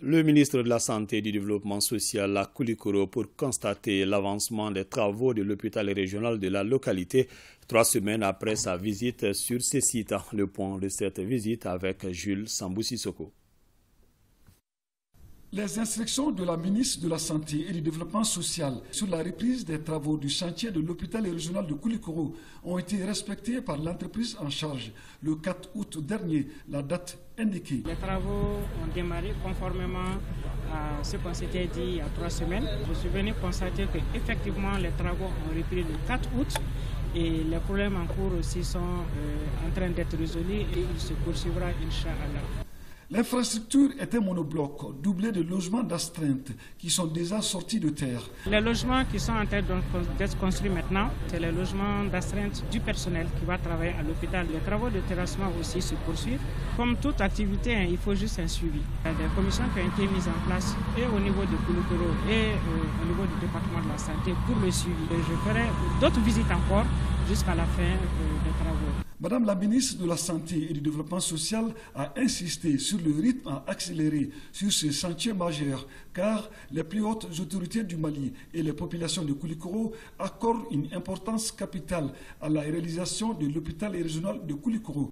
Le ministre de la Santé et du Développement social à Koulikoro pour constater l'avancement des travaux de l'hôpital régional de la localité trois semaines après sa visite sur ces sites. Le point de cette visite avec Jules Samboussissoko. Les instructions de la ministre de la Santé et du Développement social sur la reprise des travaux du chantier de l'hôpital régional de Koulikoro ont été respectées par l'entreprise en charge le 4 août dernier, la date indiquée. Les travaux ont démarré conformément à ce qu'on s'était dit il y a trois semaines. Je suis venu constater qu'effectivement les travaux ont repris le 4 août et les problèmes en cours aussi sont euh, en train d'être résolus et il se poursuivra, Inch'Allah. L'infrastructure un monobloc doublé de logements d'astreinte qui sont déjà sortis de terre. Les logements qui sont en train d'être construits maintenant, c'est les logements d'astreinte du personnel qui va travailler à l'hôpital. Les travaux de terrassement aussi se poursuivent. Comme toute activité, hein, il faut juste un suivi. Il y a des commissions qui ont été mises en place et au niveau de Kouloukoro et euh, au niveau du département de la santé pour le suivi. je ferai d'autres visites encore jusqu'à la fin euh, des travaux. Madame la ministre de la Santé et du Développement social a insisté sur le rythme à accélérer sur ces chantiers majeurs, car les plus hautes autorités du Mali et les populations de Koulikoro accordent une importance capitale à la réalisation de l'hôpital régional de Koulikoro.